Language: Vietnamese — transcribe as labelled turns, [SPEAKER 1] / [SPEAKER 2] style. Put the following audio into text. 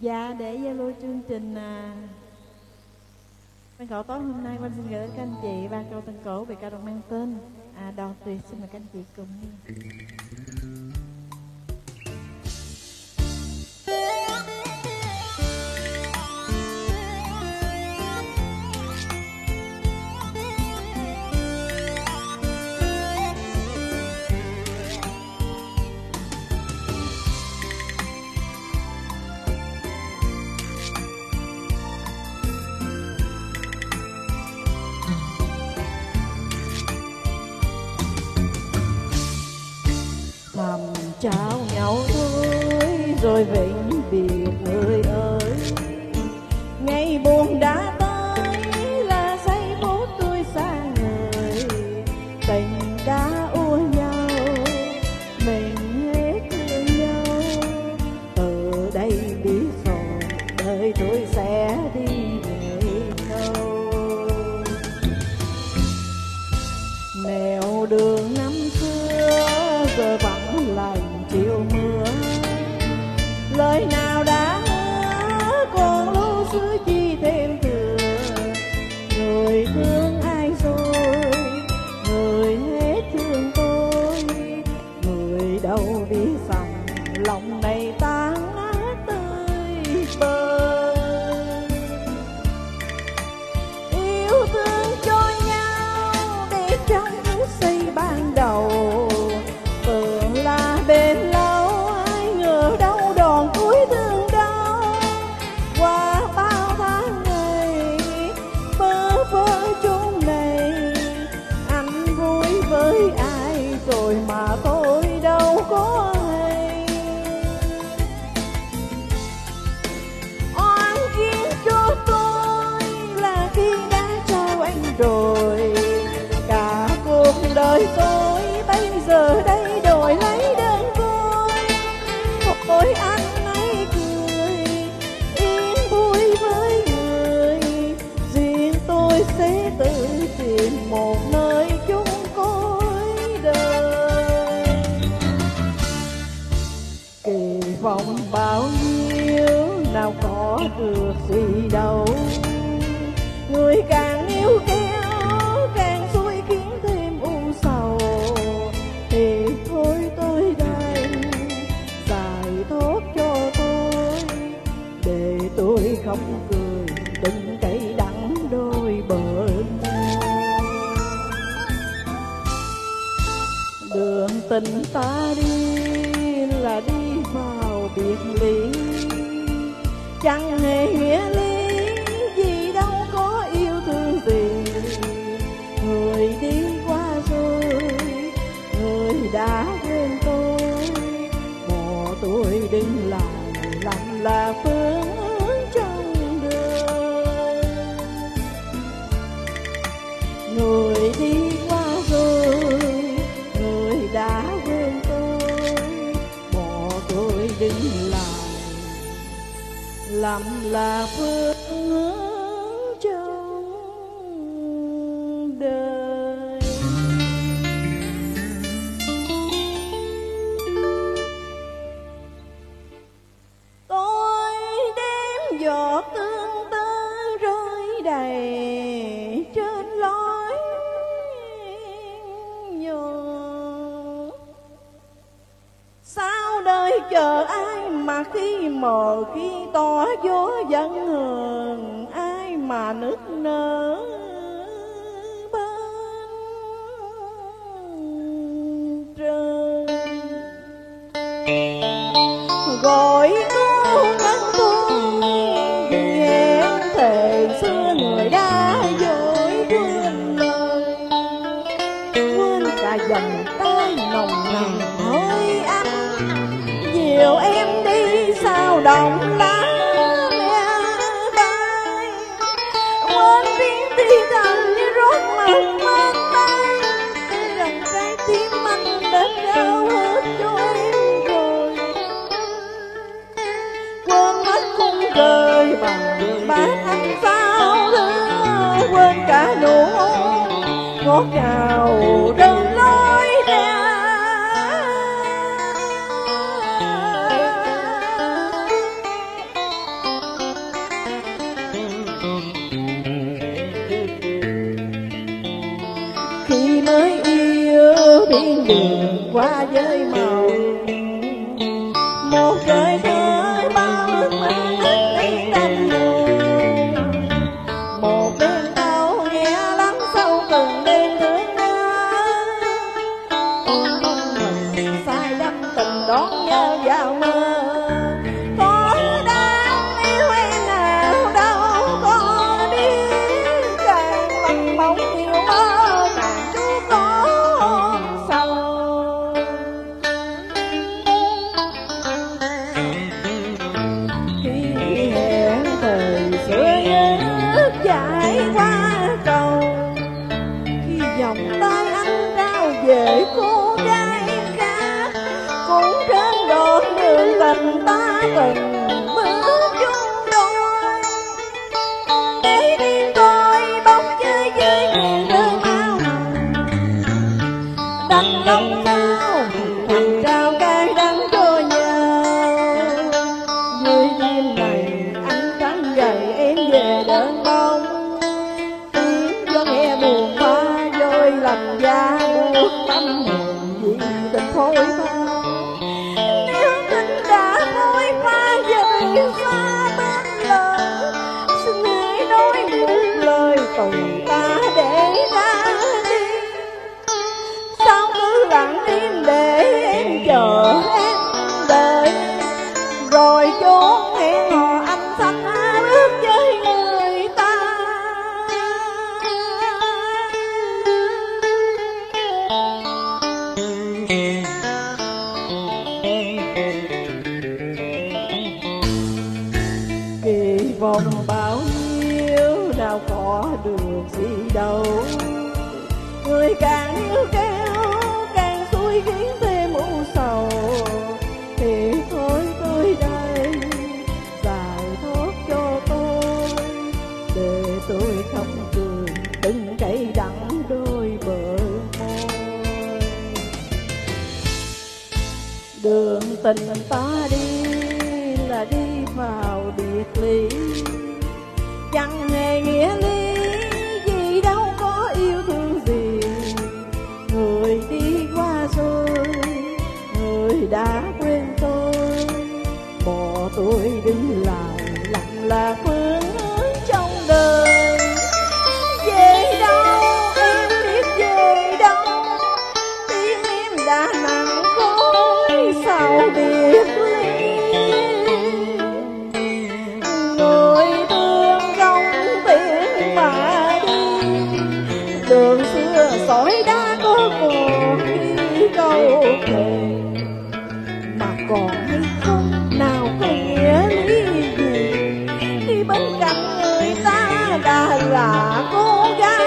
[SPEAKER 1] Dạ để Zalo chương trình à Ban cổ tối hôm nay con xin gửi đến các anh chị ba câu tân cổ về ca đồng mang tên à, đoàn tuyệt. Xin mời các anh chị cùng nghe. Trao nhau thôi, rồi vĩnh biệt người ơi. Ngày buồn đã tới là say phút tôi xa người tình đã ua nhau, mình hết thương nhau. Từ đây biết rồi đời tôi sẽ đi về đâu nẻo đường kỳ bao nhiêu, nào có được gì đâu. Người càng yêu kéo, càng xui khiến thêm u sầu. Thì thôi tôi đành giải thoát cho tôi. Để tôi không cười tình cay đắng đôi bờ đường tình ta đi biệt ly chẳng hề nghĩa lý vì đâu, có yêu thương gì. Người đi qua rồi, người đã quên tôi. Bỏ tôi đứng lại làm là phương hướng trong đời. Người đi làm là phước hướng trong đời. Tôi đêm giọt tương tư rơi đầy trên lối nhường. Sao đời chờ ai mà khi mờ, khi tỏ gió vẫn hường, ai mà nức nở bên trời gọi cô ngân tôi, nghe thề xưa người đã dối quên lời. Quên cả dòng tay nồng nàn. Đi sao đồng lá bay. Quên tiếng đi thầm như rót mặt mất tay. Rằng trái tim anh đã trao hết cho em rồi. Quên mất khung trời bằng bát anh sao thưa quên cả nụ hôn ngọt ngào đơn thiên đường qua với màu giải qua cầu. Khi vòng tay anh trao về cô gái khác cũng trên đoạn đường tình ta từng tâm còn bao nhiêu nào có được gì đâu. Người càng yêu kéo càng xui khiến thêm u sầu. Thì thôi, tôi đây, giải thoát cho tôi. Để tôi không cười từng cây đắng đôi bờ môi. Đường tình ta đi là đi vào biệt ly nghĩa lý gì đâu có yêu thương gì. Người đi qua rồi, người đã quên tôi. Bỏ tôi đứng lại lặng là cạnh người ta đã là cố gắng.